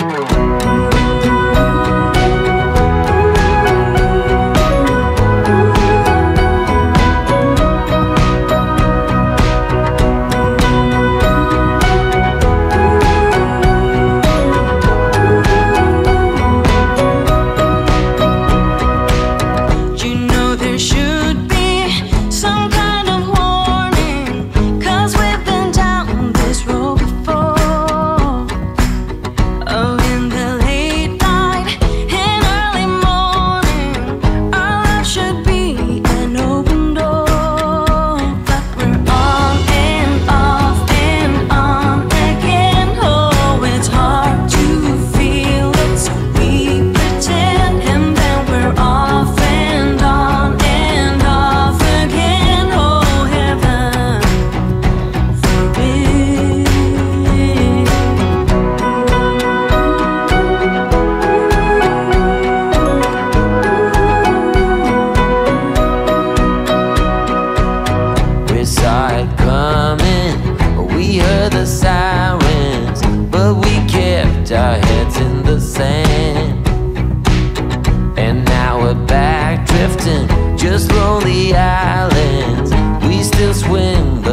Música And now we're back drifting, just lonely islands. We still swim.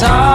time.